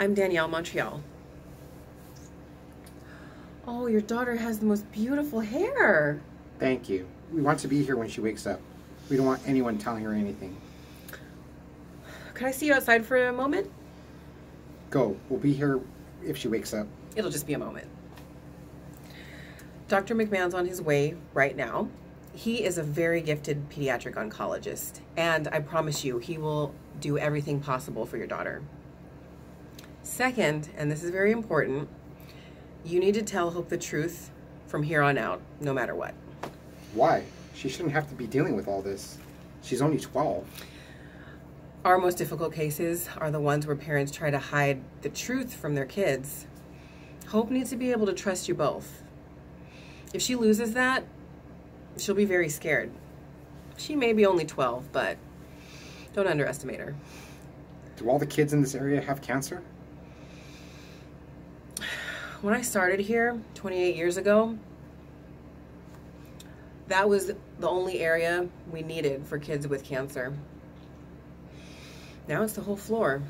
I'm Danielle Montreal. Oh, your daughter has the most beautiful hair. Thank you. We want to be here when she wakes up. We don't want anyone telling her anything. Can I see you outside for a moment? Go. We'll be here if she wakes up. It'll just be a moment. Dr. McMahon's on his way right now. He is a very gifted pediatric oncologist, and I promise you, he will do everything possible for your daughter. Second, and this is very important, you need to tell Hope the truth from here on out, no matter what. Why? She shouldn't have to be dealing with all this. She's only 12. Our most difficult cases are the ones where parents try to hide the truth from their kids. Hope needs to be able to trust you both. If she loses that, she'll be very scared. She may be only 12, but don't underestimate her. Do all the kids in this area have cancer? When I started here 28 years ago, that was the only area we needed for kids with cancer. Now it's the whole floor.